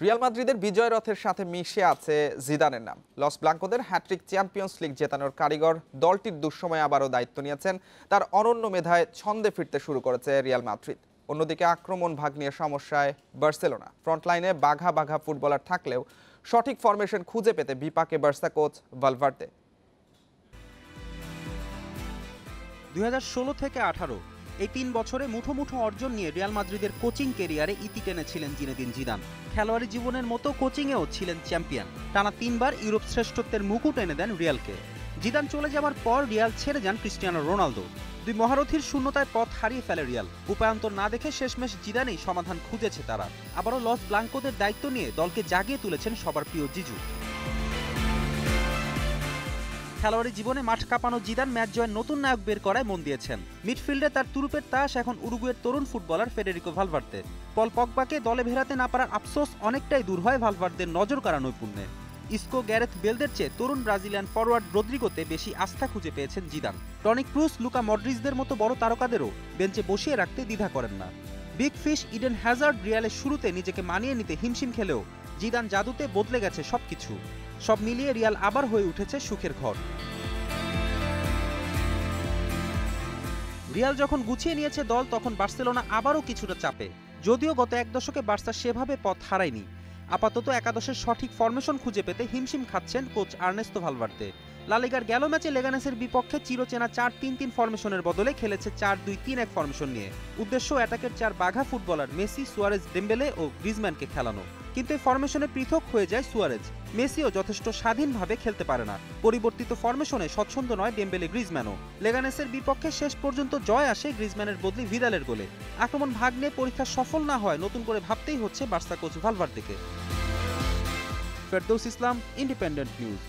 Real মাদ্রিদের বিজয় রথের সাথে মিশে আছে জিদানের নাম। লস ব্লাঙ্কোদের হ্যাট্রিক চ্যাম্পিয়ন্স লিগ জেতানোর কারিগর দলটির দুঃসময়ে আবারও দায়িত্ব নিয়েছেন, তার অনন্য মেধায় ছন্দে ফিরতে শুরু করেছে রিয়াল মাদ্রিদ। অন্যদিকে আক্রমণ ভাগ নিয়ে সমস্যায় বার্সেলোনা। ফ্রন্টলাইনে বাঘা বাঘা ফুটবলার থাকলেও সঠিক ফরমেশন খুঁজে পেতে বিপাকে বার্সা কোচ ভালভার্তে দুই হাজার ষোলো থেকে আঠারো এই তিন বছরে মুঠো মুঠো অর্জন নিয়ে রিয়াল মাদ্রিদের কোচিং কেরিয়ারে ইতি টেনেছিলেন জিনেদিন জিদান। খেলোয়াড়ি জীবনের মতো কোচিংয়েও ছিলেন চ্যাম্পিয়ন। টানা তিনবার ইউরোপ শ্রেষ্ঠত্বের মুকুট এনে দেন রিয়ালকে। জিদান চলে যাওয়ার পর রিয়াল ছেড়ে যান ক্রিস্টিয়ানো রোনালদো। দুই মহারথীর শূন্যতায় পথ হারিয়ে ফেলে রিয়াল। উপায়ন্তর না দেখে শেষমেশ জিদানেই সমাধান খুঁজেছে তারা। আবারও লস ব্লাঙ্কোদের দায়িত্ব নিয়ে দলকে জাগিয়ে তুলেছেন সবার প্রিয় জিজু। খেলোয়াড়ি জীবনে মাঠ কাঁপানো জিদান ম্যাচ জয়ের নতুন নায়ক বের করায় মন দিয়েছেন। মিডফিল্ডে তার তুরুপের তাস এখন উরুগুয়ের তরুণ ফুটবলার ফেডেরিকো ভালভার্তে। পল পগবাকে দলে ভেরাতে না পারার আফসোস অনেকটাই দূর হয় ভালভার্দের নজর কাড়া নৈপুণ্যে ইসকো গ্যারেথ বেলদের চেয়ে তরুণ ব্রাজিলিয়ান ফরওয়ার্ড রদ্রিগোতে বেশি আস্থা খুঁজে পেয়েছেন জিদান। টনিক ক্রুস লুকা মডরিজদের মতো বড় তারকাদেরও বেঞ্চে বসিয়ে রাখতে দ্বিধা করেন না। বিগ ফিশ ইডেন হ্যাজার্ড রিয়ালের শুরুতে নিজেকে মানিয়ে নিতে হিমশিম খেলেও জিদান জাদুতে বদলে গেছে সবকিছু। সব মিলিয়ে রিয়াল আবার হয়ে উঠেছে সুখের ঘর। রিয়াল যখন গুছিয়ে নিয়েছে দল, তখন বার্সেলোনা আবারও কিছুটা চাপে। যদিও গত এক দশকে বার্সা সেভাবে পথ হারায়নি। আপাতত একাদশের সঠিক ফরমেশন খুঁজে পেতে হিমশিম খাচ্ছেন কোচ আর্নেস্তো ভালভার্তে লালিগার গেল ম্যাচে লেগানেসের বিপক্ষে চিরচেনা চার তিন তিন ফরমেশনের বদলে খেলেছে চার দুই তিন এক ফরমেশন নিয়ে। উদ্দেশ্য অ্যাটাকের চার বাঘা ফুটবলার মেসি, সুয়ারেজ, ডেম্বেলে ও গ্রিজম্যানকে খেলানো। কিন্তু এই ফরমেশনে পৃথক হয়ে যায় সুয়ারেজ। মেসিও যথেষ্ট স্বাধীনভাবে খেলতে পারে না। পরিবর্তিত ফরমেশনে স্বচ্ছন্দ নয় ডেম্বেলে গ্রিজম্যানও লেগানেসের বিপক্ষে শেষ পর্যন্ত জয় আসে গ্রিজম্যানের বদলি ভিদালের গোলে। আক্রমণ ভাগ নিয়ে পরীক্ষা সফল না হয় নতুন করে ভাবতেই হচ্ছে বার্সা কোচ ভালভার দিকে ফেরদৌস ইসলাম, ইন্ডিপেন্ডেন্ট নিউজ।